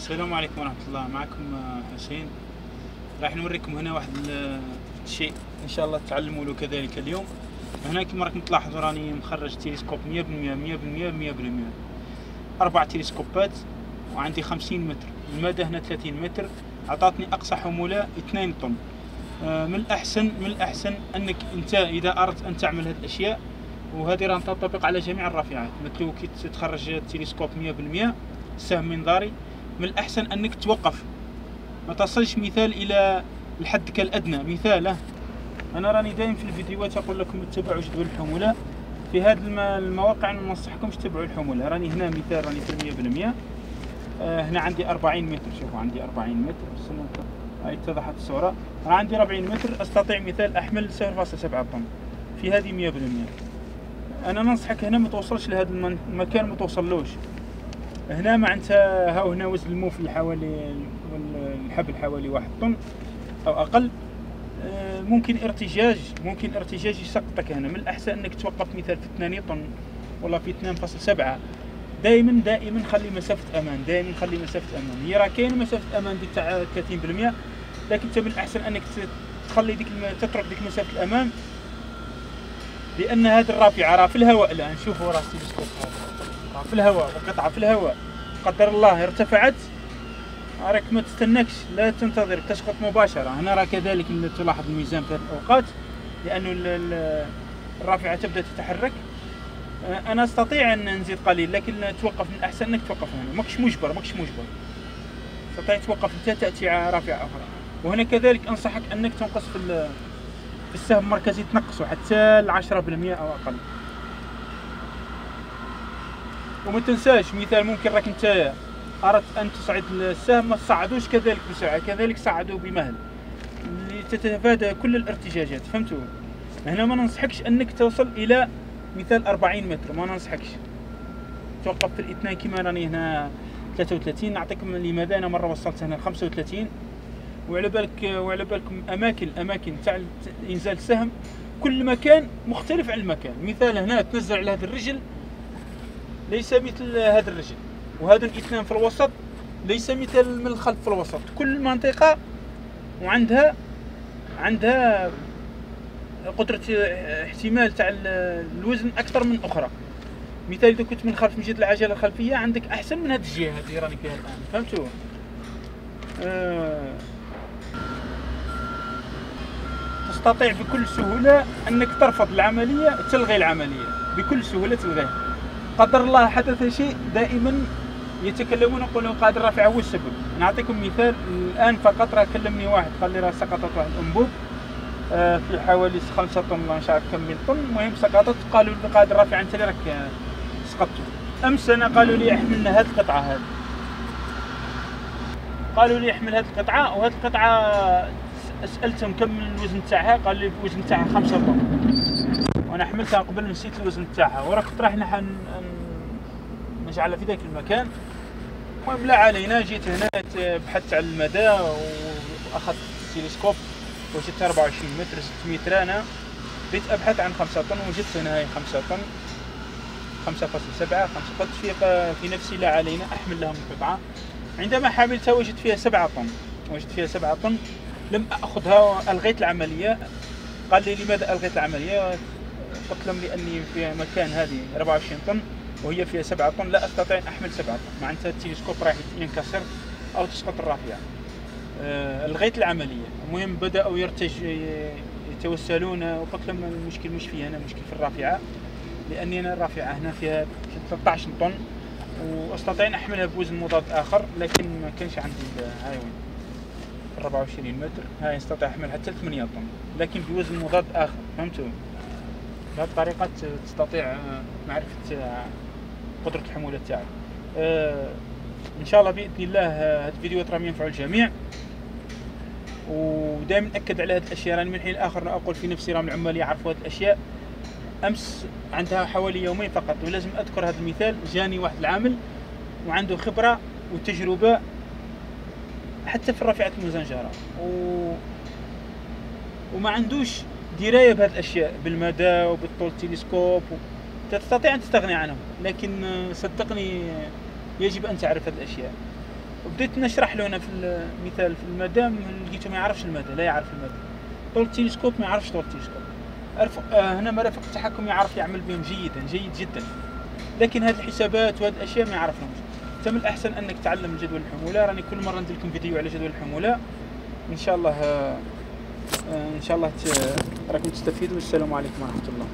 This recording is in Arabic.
السلام عليكم ورحمة الله. معكم آه، حسين. راح نوريكم هنا واحد ال- الشيء إن شاء الله تعلموا له كذلك اليوم. هنا كما راكم تلاحظوا راني مخرج تلسكوب 100% 100% 100% أربع تلسكوبات وعندي 50 متر. المدى هنا 30 متر. اعطتني أقصى حمولة 2 طن. آه، من الأحسن من الأحسن أنك أنت إذا أردت أن تعمل هذه الأشياء وهذه راح تنطبق على جميع الرافعات مثل كي تخرج التلسكوب 100% سهم منظاري من الأحسن أنك توقف. ما تصلش مثال إلى الحد الأدنى. مثال. أنا راني دايم في الفيديوهات أقول لكم اتبعوا جدول الحمولة. في هذه الم- المواقع ما ننصحكمش تتبعوا الحمولة. راني هنا مثال راني في المية بالمية. آه هنا عندي 40 متر. شوفوا عندي 40 متر. هاي اتضحت الصورة. أنا عندي 40 متر. أستطيع مثال أحمل 0.7 طن. في هذه 100 بالمية. أنا ننصحك هنا ما توصلش لهذا المكان ما توصلوش. هنا معناتها هاو هنا وزن الموفي حوالي وال- الحبل حوالي واحد طن أو أقل. آه، ممكن ارتجاج ممكن ارتجاج يسقطك هنا. من الأحسن أنك توقف مثال في 2 طن ولا في 2.7 دائما دائما خلي مسافة أمان دائما خلي مسافة أمان. هي راه كاين مسافة أمان تاع 30% لكن أنت من الأحسن أنك تخلي ديك الم- تترك ديك مسافة الأمان. لأن هذه الرافعة راه في الهواء الآن. شوفوا راه التلسكوب هذا. راه في الهواء وقطعه في الهواء. قدر الله ارتفعت. راك ما تستناكش لا تنتظر تسقط مباشرة. هنا راه كذلك تلاحظ الميزان في هذه الأوقات لأنه ال- ال- الرافعة تبدأ تتحرك. أنا أستطيع أن نزيد قليل لكن توقف من الأحسن أنك توقف هنا. ماكش مجبر ماكش مجبر. تستطيع توقف أنت تأتي على رافعة أخرى. وهنا كذلك أنصحك أنك تنقص في في السهم المركزي تنقصه حتى ل 10% أو أقل. وما تنساش مثال ممكن راك انت أردت أن تصعد السهم ما تصعدوش كذلك بسرعة كذلك صعدوا بمهل. لتتفادى كل الارتجاجات فهمتوا؟ هنا ما ننصحكش أنك توصل إلى مثال 40 متر ما ننصحكش. توقف في الاثنين كما راني هنا 33 نعطيكم لماذا أنا مرة وصلت هنا 35 وعلى بالك وعلى بالكم أماكن أماكن تاع إنزال السهم كل مكان مختلف عن المكان. مثال هنا تنزل على هذه الرجل ليس مثل هذا الرجل. وهذا الإثنان في الوسط ليس مثل من الخلف في الوسط. كل منطقة وعندها عندها قدرة احتمال تاع ال- الوزن أكثر من أخرى. مثال إذا كنت من خلف جهة العجلة الخلفية عندك أحسن من هذه الجهة اللي راني فيها الآن. فهمتوا؟ آه. تستطيع بكل سهولة أنك ترفض العملية تلغي العملية. بكل سهولة تلغيها. قدر الله حدث شيء دائما يتكلمون يقولون الرافعة هو السبب نعطيكم مثال الآن فقط راه كلمني واحد قال لي راه سقطت واحد الأنبوب آه، في حوالي خمسة طن ولا مش عارف كم من طن المهم سقطت قالوا لي قائد الرافعة أنت اللي راك آه، سقطتوا أمس أنا قالوا لي احملنا هذه القطعة هذه. قالوا لي احمل هذه القطعة وهذه القطعة سألتهم كم الوزن تاعها قال لي الوزن تاعها خمسة طن. وأنا حملتها قبل نسيت الوزن تاعها ورا كنت رايح نح- ن- نجعلها في ذاك المكان. المهم لا علينا. جيت هنا بحثت على المدى وأخذت التلسكوب وجدت 24 متر 6 متر أنا. بديت أبحث عن 5 طن وجدت هنا هي 5 طن. 5.7 5 قلت في في نفسي لا علينا أحمل لهم القطعة. عندما حملتها وجدت فيها 7 طن. وجدت فيها 7 طن. لم أخذها والغيت العملية. قال لي لماذا ألغيت العملية؟ قلت لهم لأني في مكان هذه 24 طن وهي فيها 7 طن لا أستطيع أن أحمل 7 طن. معناتها التلسكوب راح ينكسر أو تسقط الرافعة. آه، الغيت العملية. المهم بدأوا يرتج يتوسلون. وقلت لهم المشكل مش في هنا المشكل في الرافعة. لأني أنا الرافعة هنا فيها 13 طن وأستطيع أن أحملها بوزن مضاد آخر لكن ما كانش عندي هاي وين 24 متر. هاي أستطيع احمل حتى 8 طن لكن بوزن مضاد آخر. فهمتوا؟ بهذه الطريقة تستطيع آه، معرفة آه، قدرة الحمولة تاعك. آه، إن شاء الله بإذن الله هاد الفيديوهات راهم ينفعوا الجميع. ودائما نأكد على هذه الأشياء راني من حين لآخر أقول في نفسي راهم العمال يعرفوا هذه الأشياء. أمس عندها حوالي يومين فقط ولازم أذكر هذا المثال. جاني واحد العامل وعنده خبرة وتجربة حتى في رافعه المزنجره و... وما عندوش درايه بهذه الأشياء بالمدى وبالطول التلسكوب و... تستطيع أن تستغني عنهم لكن صدقني يجب أن تعرف هذه الأشياء. وبديت نشرح له أنا في المثال في المدى لقيته ما يعرفش المدى لا يعرف المدى. طول التلسكوب ما يعرفش طول التلسكوب. آه هنا مرافق التحكم يعرف يعمل بهم جيدا جيد جدا. لكن هذه الحسابات وهذه الأشياء ما يعرفهمش. من الأحسن أنك تعلم جدول الحمولة. راني كل مرة ندير لكم فيديو على جدول الحمولة. إن شاء الله آه، إن شاء الله راكم تستفيدوا والسلام عليكم ورحمة الله.